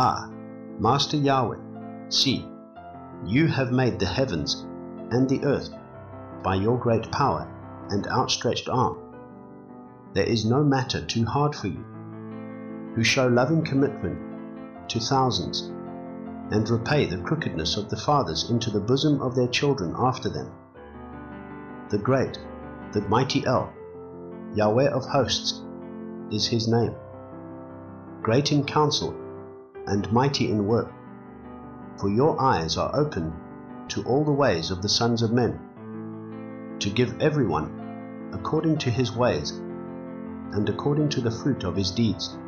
Ah, Master Yahweh, see, you have made the heavens and the earth by your great power and outstretched arm. There is no matter too hard for you, who show loving commitment to thousands and repay the crookedness of the fathers into the bosom of their children after them. The great, the mighty El, Yahweh of hosts, is his name. Great in counsel and mighty in work, for your eyes are open to all the ways of the sons of men, to give everyone according to his ways and according to the fruit of his deeds.